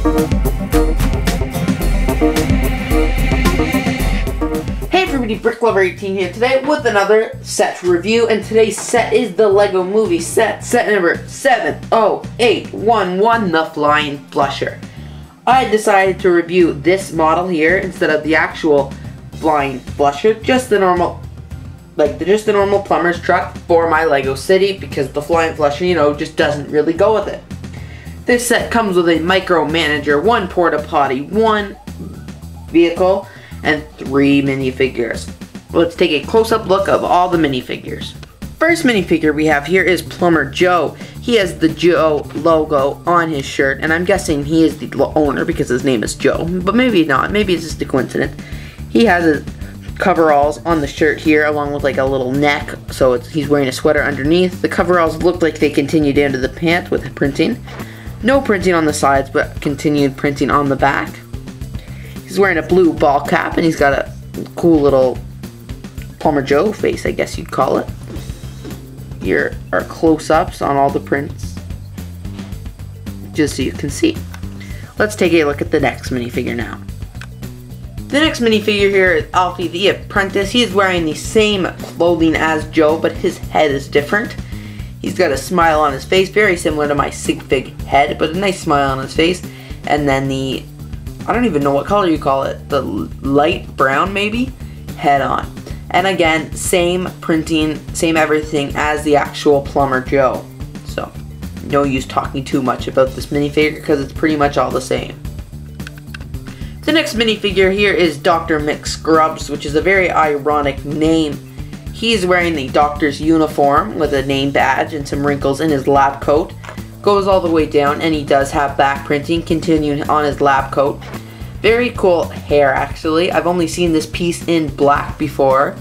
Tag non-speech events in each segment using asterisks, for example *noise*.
Hey everybody, Brick Lover 18 here today with another set review, and today's set is the LEGO Movie set, set number 70811, the Flying Flusher. I decided to review this model here instead of the actual Flying Flusher, just the normal, like the, just the normal plumber's truck for my LEGO City, because the Flying Flusher, you know, just doesn't really go with it. This set comes with a micromanager, one porta potty, one vehicle, and three minifigures. Let's take a close-up look of all the minifigures. First minifigure we have here is Plumber Joe. He has the Joe logo on his shirt, and I'm guessing he is the owner because his name is Joe, but maybe not. Maybe it's just a coincidence. He has his coveralls on the shirt here, along with like a little neck, so he's wearing a sweater underneath. The coveralls look like they continue down to the pants with printing. No printing on the sides, but continued printing on the back. He's wearing a blue ball cap and he's got a cool little Plumber Joe face, I guess you'd call it. Here are close-ups on all the prints, just so you can see. Let's take a look at the next minifigure now. The next minifigure here is Alfie the Apprentice. He is wearing the same clothing as Joe, but his head is different. He's got a smile on his face, very similar to my Sig Fig head, but a nice smile on his face. And then the I don't even know what color you call it, the light brown maybe, head on. And again, same printing, same everything as the actual Plumber Joe. So, no use talking too much about this minifigure because it's pretty much all the same. The next minifigure here is Dr. McScrubs, which is a very ironic name. He's wearing the doctor's uniform with a name badge and some wrinkles in his lab coat goes all the way down and he does have back printing continuing on his lab coat. Very cool hair actually. I've only seen this piece in black before.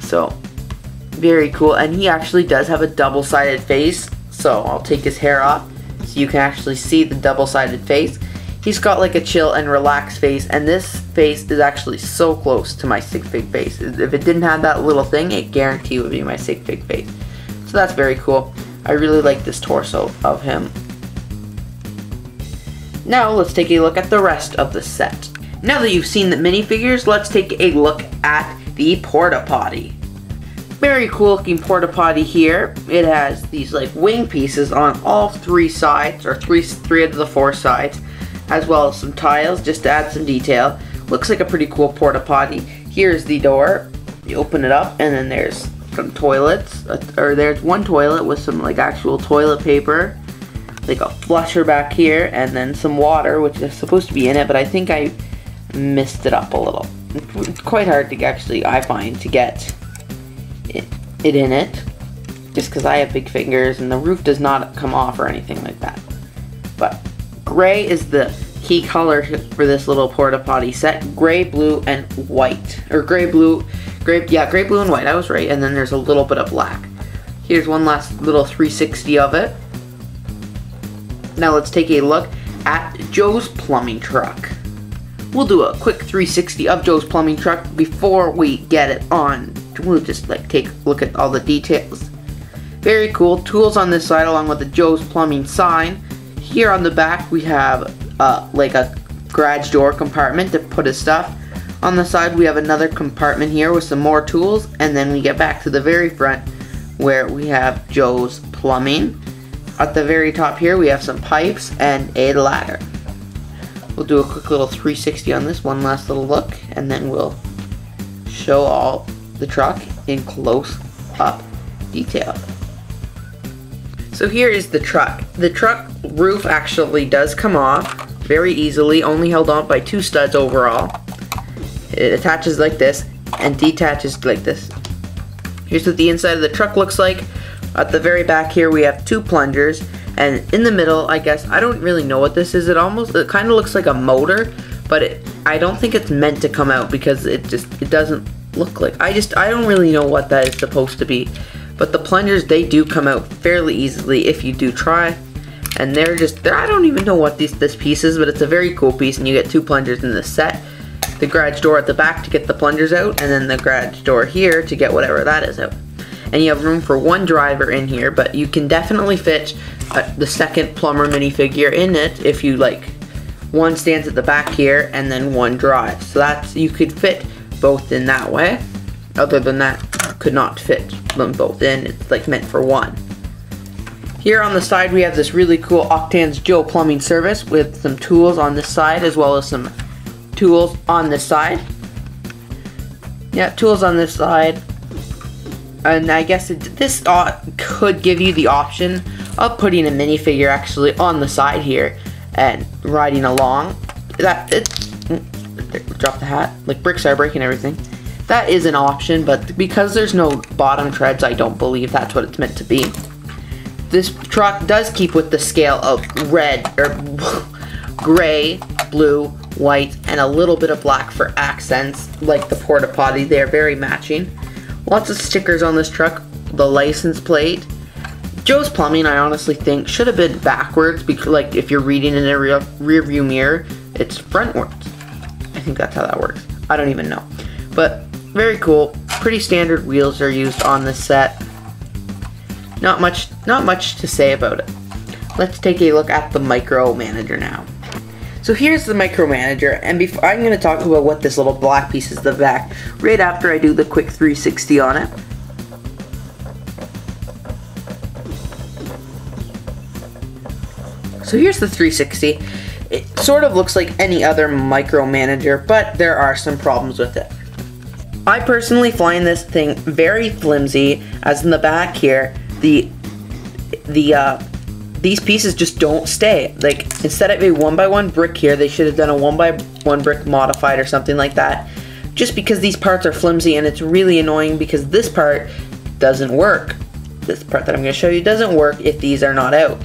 So very cool and he actually does have a double-sided face. So I'll take his hair off so you can actually see the double-sided face. He's got like a chill and relaxed face and this face is actually so close to my Sig Fig face. If it didn't have that little thing, it guarantee would be my Sig Fig face. So that's very cool. I really like this torso of him. Now let's take a look at the rest of the set. Now that you've seen the minifigures, let's take a look at the porta potty. Very cool looking porta potty here. It has these like wing pieces on all three sides, or three, three of the four sides, as well as some tiles just to add some detail. Looks like a pretty cool porta potty. Here's the door. You open it up and then there's some toilets, or there's one toilet with some like actual toilet paper, like a flusher back here, and then some water, which is supposed to be in it, but I think I messed it up a little. It's quite hard to actually, I find, to get it, it in it, just because I have big fingers, and the roof does not come off or anything like that. But gray is the key color for this little porta potty set. Gray, blue, and white. Or gray, blue, Gray, yeah, gray, blue, and white. I was right. And then there's a little bit of black. Here's one last little 360 of it. Now let's take a look at Joe's plumbing truck. We'll do a quick 360 of Joe's plumbing truck before we get it on. We'll just like take a look at all the details. Very cool. Tools on this side along with the Joe's plumbing sign. Here on the back we have uh, like a garage door compartment to put his stuff. On the side we have another compartment here with some more tools and then we get back to the very front where we have Joe's plumbing. At the very top here we have some pipes and a ladder. We'll do a quick little 360 on this, one last little look, and then we'll show all the truck in close up detail. So here is the truck. The truck roof actually does come off very easily, only held on by two studs overall. It attaches like this and detaches like this. Here's what the inside of the truck looks like. At the very back here we have two plungers and in the middle I guess I don't really know what this is. It almost it kind of looks like a motor but it, I don't think it's meant to come out because it just it doesn't look like I just I don't really know what that is supposed to be but the plungers they do come out fairly easily if you do try and they're just they're, I don't even know what these this piece is but it's a very cool piece and you get two plungers in the set the garage door at the back to get the plungers out, and then the garage door here to get whatever that is out. And you have room for one driver in here, but you can definitely fit the second plumber minifigure in it if you like One stands at the back here, and then one drives. So that's, you could fit both in that way. Other than that, could not fit them both in. It's like meant for one. Here on the side we have this really cool Octan's Joe plumbing service with some tools on this side as well as some tools on this side. Yeah, tools on this side. And I guess it, this uh, could give you the option of putting a minifigure actually on the side here and riding along. That it drop the hat. Like bricks are breaking everything. That is an option, but because there's no bottom treads, I don't believe that's what it's meant to be. This truck does keep with the scale of red or *laughs* gray, blue, white, and a little bit of black for accents, like the porta potty. They're very matching. Lots of stickers on this truck. The license plate. Joe's Plumbing, I honestly think, should have been backwards because, like, if you're reading in a rear, rear view mirror, it's frontwards. I think that's how that works. I don't even know. But very cool. Pretty standard wheels are used on this set. Not much, not much to say about it. Let's take a look at the micromanager now. So here's the micromanager, and before I'm going to talk about what this little black piece is the back, right after I do the quick 360 on it. So here's the 360. It sort of looks like any other micromanager, but there are some problems with it. I personally find this thing very flimsy, as in the back here, the the uh, these pieces just don't stay. Like instead of a one by one brick here, they should have done a one by one brick modified or something like that. Just because these parts are flimsy and it's really annoying because this part doesn't work. This part that I'm going to show you doesn't work if these are not out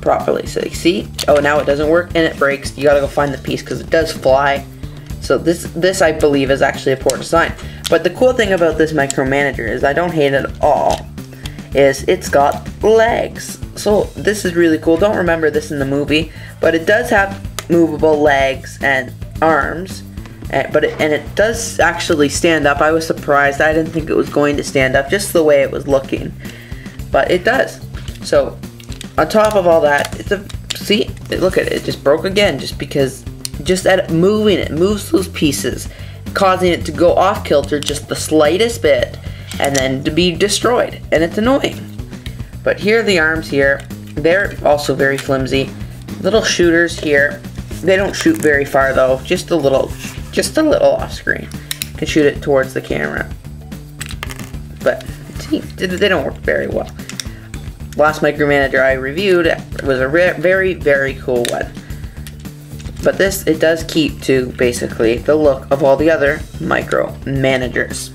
properly. So you see, oh now it doesn't work and it breaks. You gotta go find the piece because it does fly. So this, this I believe is actually a poor design. But the cool thing about this micromanager is I don't hate it at all. Is it's got legs. So this is really cool. Don't remember this in the movie, but it does have movable legs and arms. And, but it, and it does actually stand up. I was surprised. I didn't think it was going to stand up, just the way it was looking. But it does. So on top of all that, it's a see. Look at it. It just broke again, just because. Just at moving it moves those pieces, causing it to go off kilter just the slightest bit, and then to be destroyed. And it's annoying. But here are the arms here. They're also very flimsy. Little shooters here. They don't shoot very far though. Just a little, just a little off screen. You can shoot it towards the camera. But they don't work very well. Last micromanager I reviewed was a very, very cool one. But this, it does keep to basically the look of all the other micromanagers.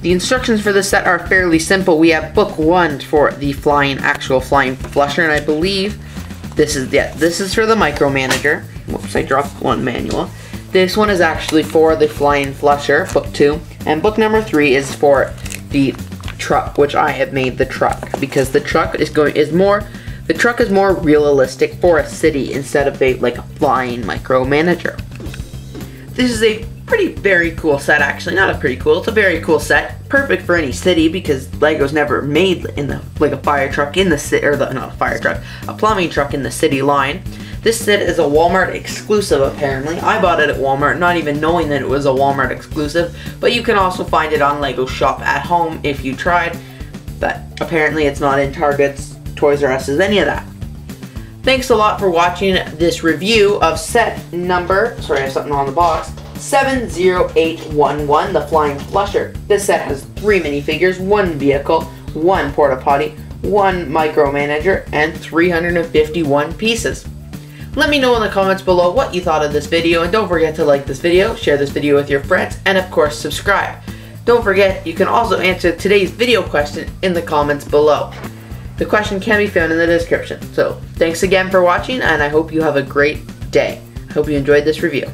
The instructions for this set are fairly simple. We have book one for the flying, actual flying flusher, and I believe this is yeah, this is for the micromanager. Whoops, I dropped one manual. This one is actually for the flying flusher, book two, and book number three is for the truck, which I have made the truck because the truck is going is more the truck is more realistic for a city instead of a like a flying micromanager. This is a pretty very cool set actually, not a pretty cool, it's a very cool set. Perfect for any city because Lego's never made in the like a fire truck in the city or the, not a fire truck, a plumbing truck in the city line. This set is a Walmart exclusive apparently. I bought it at Walmart not even knowing that it was a Walmart exclusive, but you can also find it on Lego Shop at home if you tried. But apparently it's not in Targets, Toys R Us, any of that. Thanks a lot for watching this review of set number, sorry I have something on the box, 70811, the Flying Flusher. This set has three minifigures, one vehicle, one porta potty, one micromanager, and 351 pieces. Let me know in the comments below what you thought of this video and don't forget to like this video, share this video with your friends, and of course subscribe. Don't forget, you can also answer today's video question in the comments below. The question can be found in the description. So, thanks again for watching and I hope you have a great day. I hope you enjoyed this review.